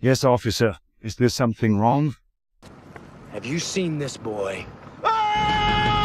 Yes, officer. Is there something wrong? Have you seen this boy? Ah!